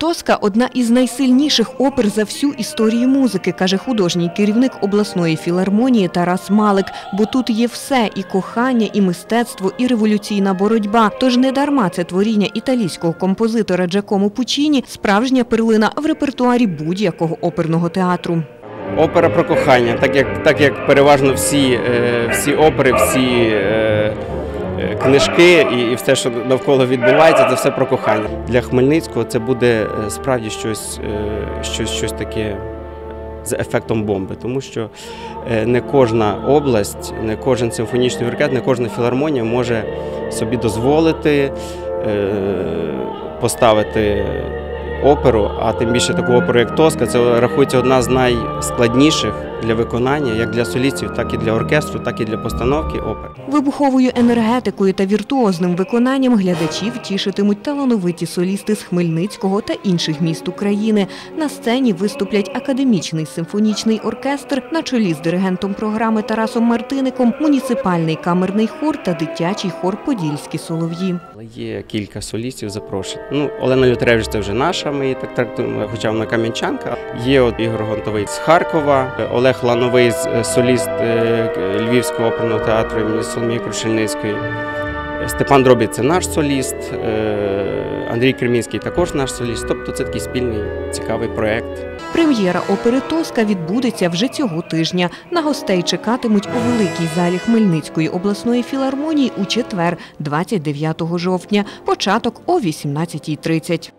Тоска одна із найсильніших опер за всю історію музики, каже художній керівник обласної філармонії Тарас Малик. Бо тут є все і кохання, і мистецтво, і революційна боротьба. Тож не дарма це творіння італійського композитора Джакомо Пучіні справжня перлина в репертуарі будь-якого оперного театру. Опера про кохання, так як, так як переважно всі, е, всі опери, всі е, книжки і, і все, що навколо відбувається, це все про кохання. Для Хмельницького це буде е, справді щось, е, щось, щось таке з ефектом бомби, тому що е, не кожна область, не кожен симфонічний оркестр, не кожна філармонія може собі дозволити е, поставити оперу, а тим більше таку оперу, як Тоска, це рахується одна з найскладніших для виконання, як для солістів, так і для оркестру, так і для постановки опер. Вибуховою енергетикою та віртуозним виконанням глядачів тішитимуть талановиті солісти з Хмельницького та інших міст України. На сцені виступлять академічний симфонічний оркестр на чолі з диригентом програми Тарасом Мартиником, муніципальний камерний хор та дитячий хор Подільські солов'ї. Є кілька солістів запрошень. Ну, Олена Лютревич це вже наша, ми її так трактуємо, хоча вона кам'янчанка. Є от Ігор Гонтовий з Харкова, Олег Лановий, соліст е, Львівського оперного театру імені Соломії Крушельницької. Степан Дробі це наш соліст, е, Андрій Кремінський також наш соліст. Тобто це такий спільний цікавий проєкт. Прем'єра опери Тоска відбудеться вже цього тижня. На гостей чекатимуть у великій залі Хмельницької обласної філармонії у четвер, 29 жовтня. Початок о 18.30.